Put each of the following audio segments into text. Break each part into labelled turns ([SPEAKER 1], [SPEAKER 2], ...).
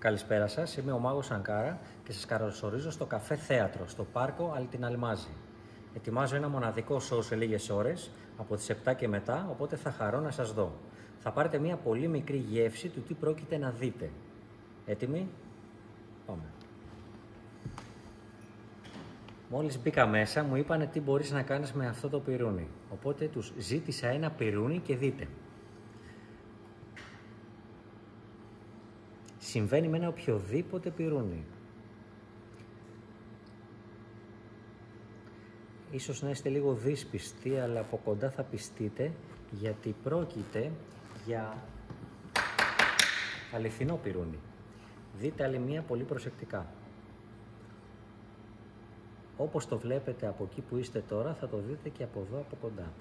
[SPEAKER 1] Καλησπέρα σας, είμαι ο Μάγος Σανκάρα και σας καλωσορίζω στο καφέ θέατρο στο πάρκο Αλτιν Αλμάζη. Ετοιμάζω ένα μοναδικό σοου σε λίγες ώρες από τις 7 και μετά, οπότε θα χαρώ να σας δω. Θα πάρετε μια πολύ μικρή γεύση του τι πρόκειται να δείτε. Έτοιμοι; Πάμε. Μόλις μπήκα μέσα μου είπανε τι μπορείς να κάνεις με αυτό το πυρούνι. Οπότε τους ζήτησα ένα πυρούνι και δείτε. Συμβαίνει με ένα οποιοδήποτε πυρούνι. Ίσως να είστε λίγο δύσπιστοι, αλλά από κοντά θα πιστείτε, γιατί πρόκειται για αληθινό πυρούνι. Δείτε άλλη μία πολύ προσεκτικά. Όπως το βλέπετε από εκεί που είστε τώρα, θα το δείτε και από εδώ από κοντά.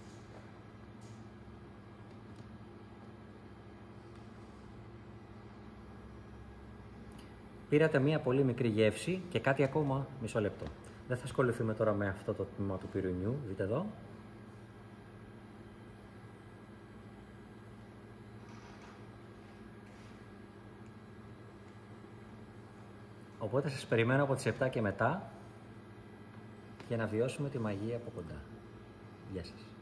[SPEAKER 1] Πήρατε μία πολύ μικρή γεύση και κάτι ακόμα, μισό λεπτό. Δεν θα ασχοληθούμε τώρα με αυτό το τμήμα του πυρηνιού, δείτε εδώ. Οπότε σας περιμένω από τις 7 και μετά για να βιώσουμε τη μαγεία από κοντά. Γεια σας.